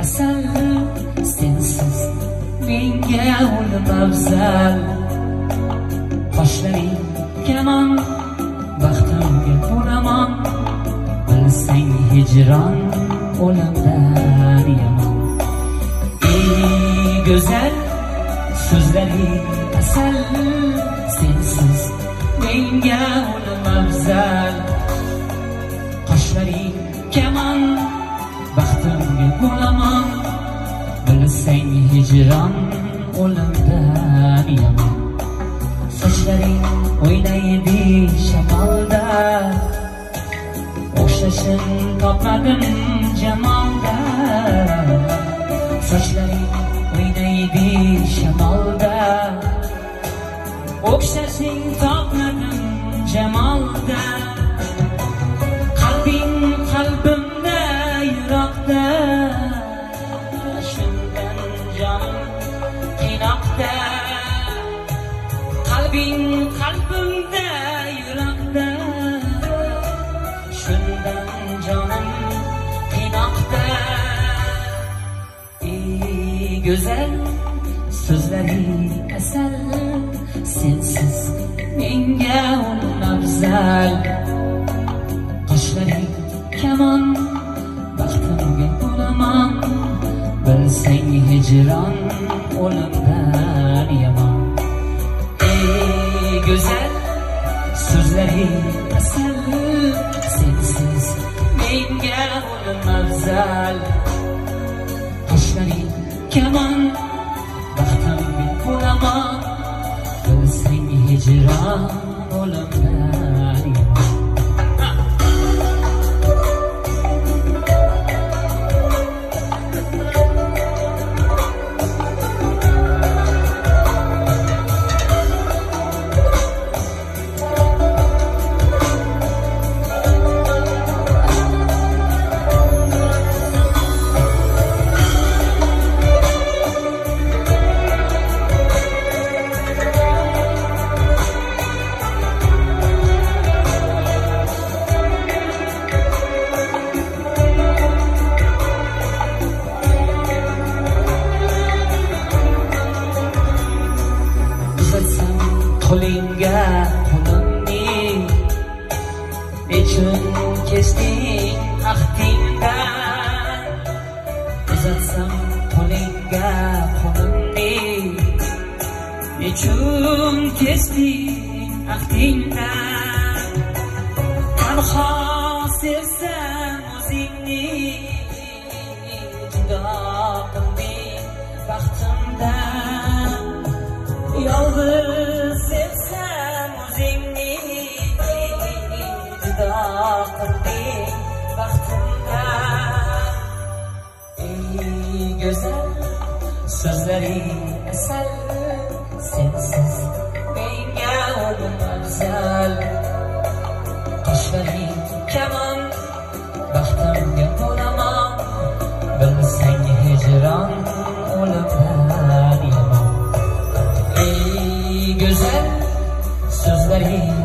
asal sensiz menga o'lim afzal qoshlaring kamon baxtimga to'laman bilsang hijron o'limdan yomon ey go'zal so'zlaring asal sensiz menga o'lim afzal bilsang hijron o'limdan yomon sochlaring o'ynaydi shamolda o'xshashin topmadim jamolda sochlaring o'ynaydi shamolda o'xshashing topmadim jamolda qalbing qalbimda yiroqda shundan jonim qiynoqda ey go'zal so'zlaring asal sensiz menga o'lim afzal qoshlaring kamon baxtimga bo'laman bilsang hijron o'limdan o'lim afzal qoshlaring kamon baxtimga bo'laman bilsang hijron qo'lingga qo'limni nechun kesding ah, ahdingdan uzatsam qo'lingga qo'limni nechun kesding ah, ahdingdan tanho sevsam o'zingni judo qilding baxtimdan Yolg'iz qilding baxtimdan ey go'zal so'zlaring asal sensiz menga o'lim afzal qoshlaring kamon baxtimga bo'laman bilsang hijron o'limdan yomon ey go'zal so'zlaring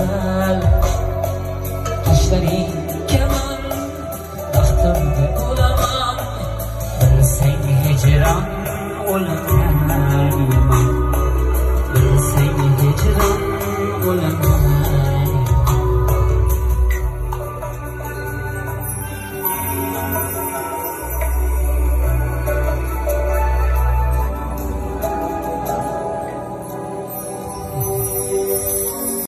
o'lim afzal qoshlaring kamon baxtimga bo'laman bilsang hijron